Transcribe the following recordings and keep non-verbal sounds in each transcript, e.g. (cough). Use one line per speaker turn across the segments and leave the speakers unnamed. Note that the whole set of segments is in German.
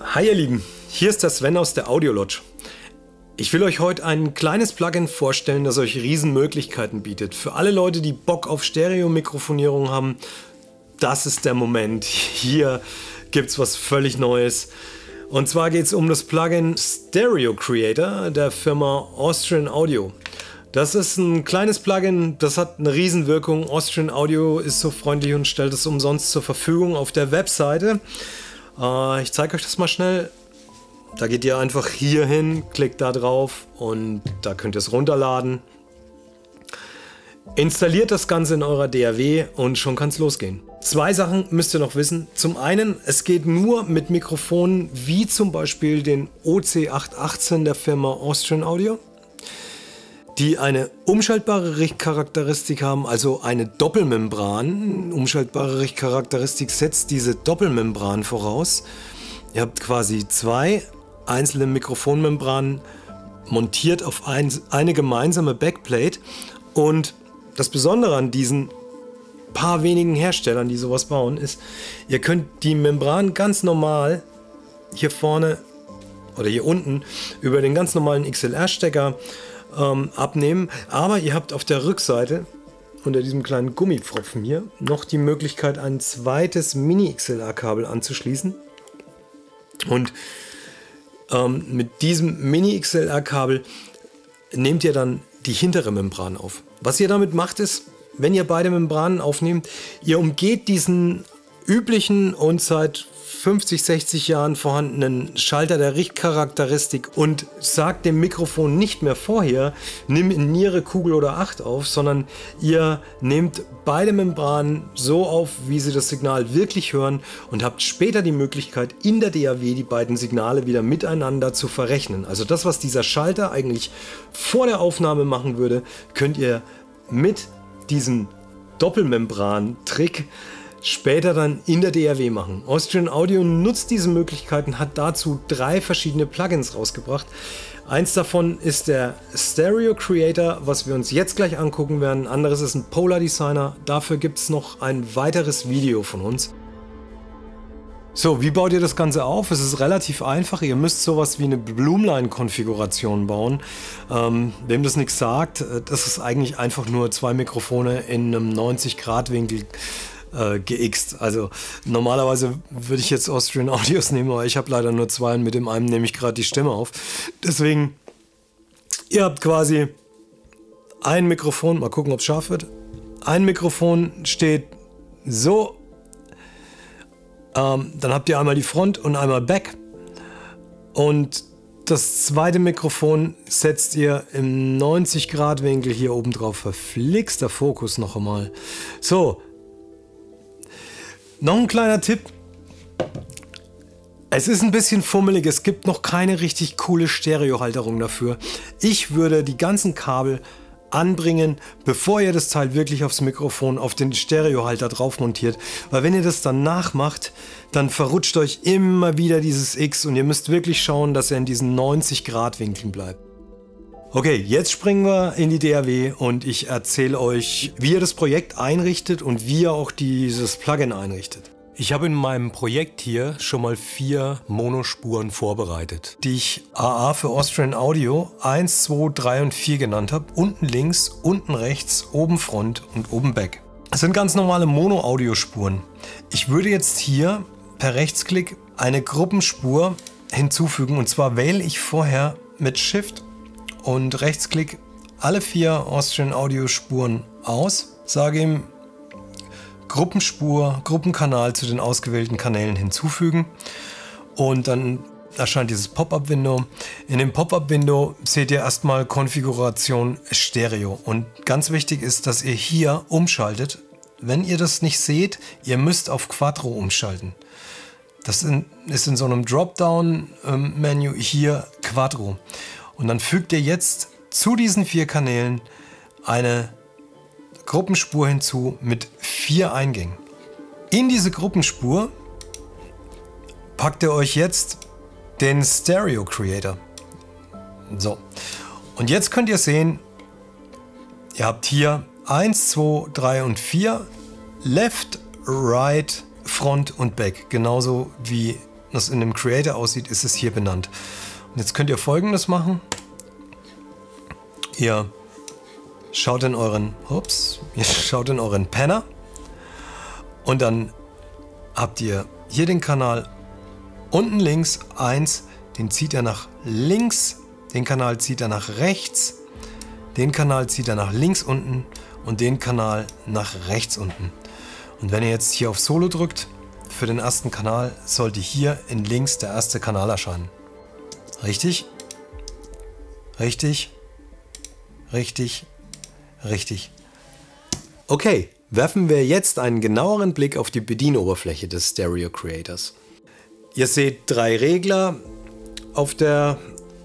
Hi ihr Lieben, hier ist der Sven aus der Audiolodge. Ich will euch heute ein kleines Plugin vorstellen, das euch riesen Möglichkeiten bietet. Für alle Leute, die Bock auf Stereo-Mikrofonierung haben, das ist der Moment. Hier gibt es was völlig Neues. Und zwar geht es um das Plugin Stereo Creator der Firma Austrian Audio. Das ist ein kleines Plugin, das hat eine Riesenwirkung. Austrian Audio ist so freundlich und stellt es umsonst zur Verfügung auf der Webseite. Äh, ich zeige euch das mal schnell. Da geht ihr einfach hier hin, klickt da drauf und da könnt ihr es runterladen. Installiert das Ganze in eurer DAW und schon kann es losgehen. Zwei Sachen müsst ihr noch wissen. Zum einen, es geht nur mit Mikrofonen wie zum Beispiel den OC818 der Firma Austrian Audio, die eine umschaltbare Richtcharakteristik haben, also eine Doppelmembran. Umschaltbare Richtcharakteristik setzt diese Doppelmembran voraus. Ihr habt quasi zwei einzelne Mikrofonmembranen montiert auf ein, eine gemeinsame Backplate und das Besondere an diesen paar wenigen Herstellern, die sowas bauen, ist, ihr könnt die Membran ganz normal hier vorne oder hier unten über den ganz normalen XLR-Stecker ähm, abnehmen, aber ihr habt auf der Rückseite unter diesem kleinen Gummipfropfen hier noch die Möglichkeit, ein zweites Mini-XLR-Kabel anzuschließen. Und ähm, mit diesem Mini-XLR-Kabel nehmt ihr dann die hintere Membran auf. Was ihr damit macht ist, wenn ihr beide Membranen aufnehmt, ihr umgeht diesen üblichen und seit 50, 60 Jahren vorhandenen Schalter der Richtcharakteristik und sagt dem Mikrofon nicht mehr vorher, nimm in Niere, Kugel oder Acht auf, sondern ihr nehmt beide Membranen so auf, wie sie das Signal wirklich hören und habt später die Möglichkeit, in der DAW die beiden Signale wieder miteinander zu verrechnen. Also das, was dieser Schalter eigentlich vor der Aufnahme machen würde, könnt ihr mit diesem Doppelmembran-Trick später dann in der DAW machen. Austrian Audio nutzt diese Möglichkeiten, hat dazu drei verschiedene Plugins rausgebracht. Eins davon ist der Stereo Creator, was wir uns jetzt gleich angucken werden. Anderes ist ein Polar Designer. Dafür gibt es noch ein weiteres Video von uns. So, wie baut ihr das Ganze auf? Es ist relativ einfach. Ihr müsst sowas wie eine Bloomline-Konfiguration bauen. Ähm, wem das nichts sagt, äh, das ist eigentlich einfach nur zwei Mikrofone in einem 90-Grad-Winkel äh, geixt. Also normalerweise würde ich jetzt Austrian Audios nehmen, aber ich habe leider nur zwei und mit dem einen nehme ich gerade die Stimme auf. Deswegen, ihr habt quasi ein Mikrofon, mal gucken, ob es scharf wird. Ein Mikrofon steht so, ähm, dann habt ihr einmal die Front und einmal Back. Und das zweite Mikrofon setzt ihr im 90 Grad Winkel hier oben drauf. Verflixter Fokus noch einmal. So, noch ein kleiner Tipp. Es ist ein bisschen fummelig, es gibt noch keine richtig coole Stereohalterung dafür. Ich würde die ganzen Kabel anbringen, bevor ihr das Teil wirklich aufs Mikrofon, auf den Stereohalter drauf montiert. Weil wenn ihr das dann nachmacht, dann verrutscht euch immer wieder dieses X und ihr müsst wirklich schauen, dass er in diesen 90 Grad Winkeln bleibt. Okay, jetzt springen wir in die DAW und ich erzähle euch, wie ihr das Projekt einrichtet und wie ihr auch dieses Plugin einrichtet. Ich habe in meinem Projekt hier schon mal vier Monospuren vorbereitet, die ich AA für Austrian Audio 1, 2, 3 und 4 genannt habe. Unten links, unten rechts, oben Front und oben Back. Das sind ganz normale Mono-Audiospuren. Ich würde jetzt hier per Rechtsklick eine Gruppenspur hinzufügen und zwar wähle ich vorher mit Shift und Rechtsklick alle vier Austrian Audio Spuren aus, sage ihm Gruppenspur, Gruppenkanal zu den ausgewählten Kanälen hinzufügen und dann erscheint dieses Pop-up-Window. In dem Pop-up-Window seht ihr erstmal Konfiguration Stereo und ganz wichtig ist, dass ihr hier umschaltet. Wenn ihr das nicht seht, ihr müsst auf Quattro umschalten. Das ist in so einem Dropdown-Menü ähm, hier Quattro. Und dann fügt ihr jetzt zu diesen vier Kanälen eine Gruppenspur hinzu mit vier Eingängen. In diese Gruppenspur packt ihr euch jetzt den Stereo Creator. So. Und jetzt könnt ihr sehen, ihr habt hier 1, 2, 3 und 4 Left, Right, Front und Back. Genauso wie das in dem Creator aussieht, ist es hier benannt. Jetzt könnt ihr folgendes machen. Ihr schaut in euren, ups, ihr (laughs) schaut in euren Penner und dann habt ihr hier den Kanal unten links 1, den zieht er nach links, den Kanal zieht er nach rechts, den Kanal zieht er nach links unten und den Kanal nach rechts unten. Und wenn ihr jetzt hier auf Solo drückt, für den ersten Kanal sollte hier in links der erste Kanal erscheinen. Richtig? Richtig? Richtig? Richtig. Okay, werfen wir jetzt einen genaueren Blick auf die Bedienoberfläche des Stereo Creators. Ihr seht drei Regler auf der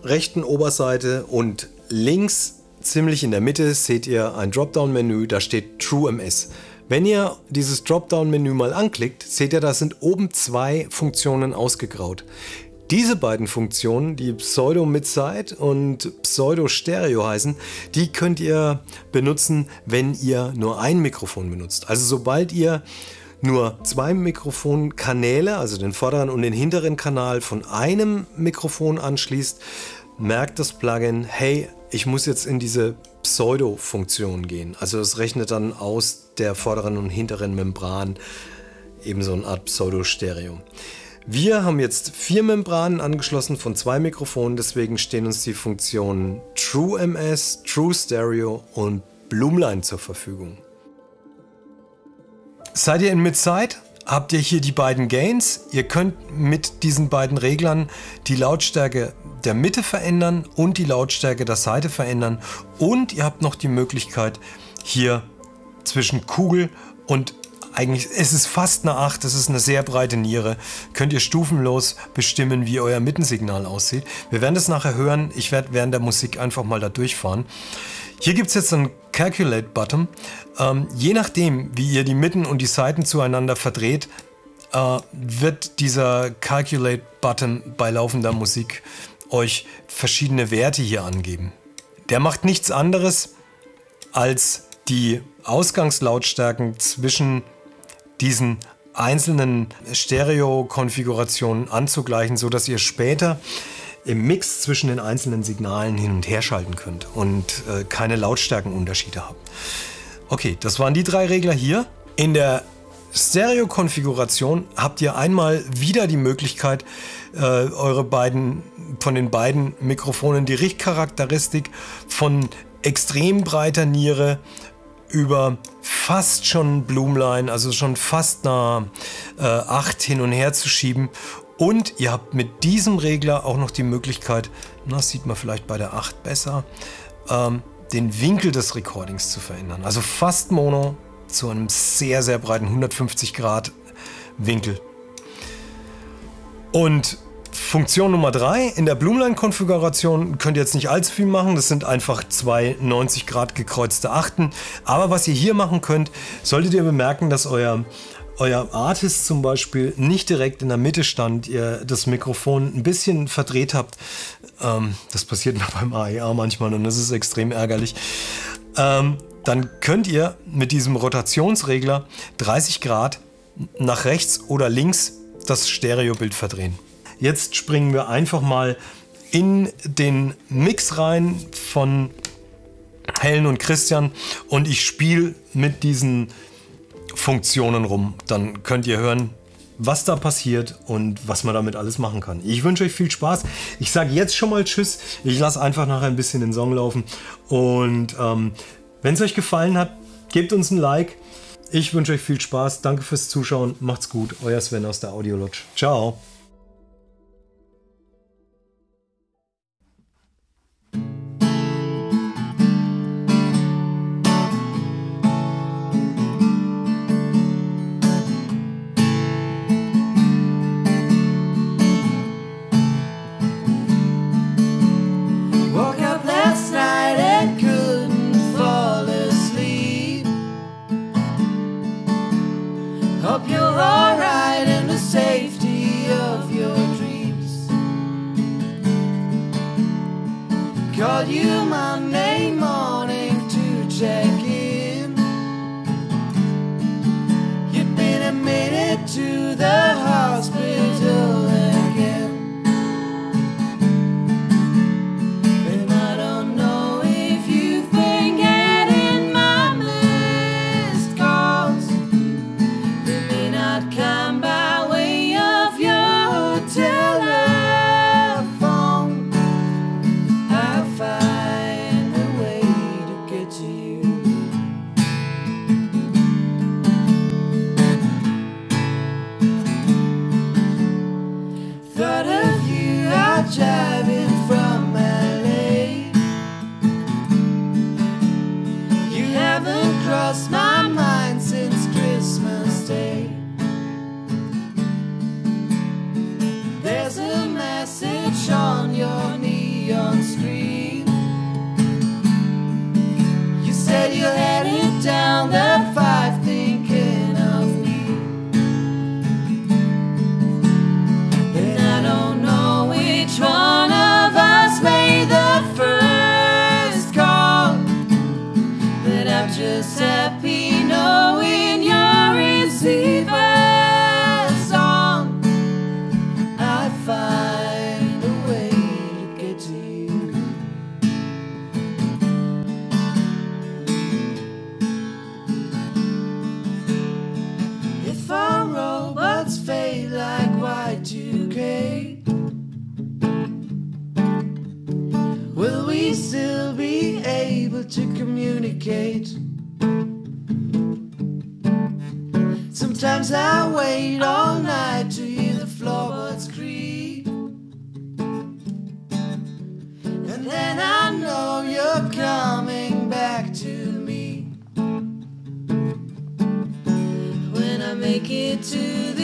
rechten Oberseite und links ziemlich in der Mitte seht ihr ein Dropdown-Menü, da steht TrueMS. Wenn ihr dieses Dropdown-Menü mal anklickt, seht ihr, da sind oben zwei Funktionen ausgegraut. Diese beiden Funktionen, die Pseudo Midside und Pseudo Stereo heißen, die könnt ihr benutzen, wenn ihr nur ein Mikrofon benutzt. Also sobald ihr nur zwei Mikrofonkanäle, also den vorderen und den hinteren Kanal von einem Mikrofon anschließt, merkt das Plugin, hey, ich muss jetzt in diese Pseudo-Funktion gehen. Also es rechnet dann aus der vorderen und hinteren Membran eben so eine Art Pseudo-Stereo. Wir haben jetzt vier Membranen angeschlossen von zwei Mikrofonen, deswegen stehen uns die Funktionen TrueMS, TrueStereo und Bloomline zur Verfügung. Seid ihr in Midside? Habt ihr hier die beiden Gains? Ihr könnt mit diesen beiden Reglern die Lautstärke der Mitte verändern und die Lautstärke der Seite verändern und ihr habt noch die Möglichkeit hier zwischen Kugel und eigentlich, es ist fast eine 8, es ist eine sehr breite Niere. Könnt ihr stufenlos bestimmen, wie euer Mittensignal aussieht. Wir werden das nachher hören. Ich werde während der Musik einfach mal da durchfahren. Hier gibt es jetzt einen Calculate-Button. Ähm, je nachdem, wie ihr die Mitten und die Seiten zueinander verdreht, äh, wird dieser Calculate-Button bei laufender Musik euch verschiedene Werte hier angeben. Der macht nichts anderes als die Ausgangslautstärken zwischen diesen einzelnen Stereo-Konfigurationen anzugleichen, sodass ihr später im Mix zwischen den einzelnen Signalen hin und her schalten könnt und äh, keine Lautstärkenunterschiede habt. Okay, das waren die drei Regler hier. In der Stereo-Konfiguration habt ihr einmal wieder die Möglichkeit, äh, eure beiden von den beiden Mikrofonen die Richtcharakteristik von extrem breiter Niere über fast schon Bloomline, also schon fast eine äh, 8 hin und her zu schieben. Und ihr habt mit diesem Regler auch noch die Möglichkeit, das sieht man vielleicht bei der 8 besser, ähm, den Winkel des Recordings zu verändern. Also fast Mono zu einem sehr, sehr breiten 150 Grad Winkel. Und Funktion Nummer 3, in der Bloomline-Konfiguration könnt ihr jetzt nicht allzu viel machen, das sind einfach zwei 90 Grad gekreuzte Achten. Aber was ihr hier machen könnt, solltet ihr bemerken, dass euer, euer Artist zum Beispiel nicht direkt in der Mitte stand, ihr das Mikrofon ein bisschen verdreht habt. Ähm, das passiert mir (laughs) beim AEA manchmal und das ist extrem ärgerlich. Ähm, dann könnt ihr mit diesem Rotationsregler 30 Grad nach rechts oder links das Stereobild verdrehen. Jetzt springen wir einfach mal in den Mix rein von Helen und Christian und ich spiele mit diesen Funktionen rum. Dann könnt ihr hören, was da passiert und was man damit alles machen kann. Ich wünsche euch viel Spaß. Ich sage jetzt schon mal Tschüss. Ich lasse einfach nachher ein bisschen den Song laufen. Und ähm, wenn es euch gefallen hat, gebt uns ein Like. Ich wünsche euch viel Spaß. Danke fürs Zuschauen. Macht's gut. Euer Sven aus der Audiolodge. Ciao.
Called you Monday morning to check to the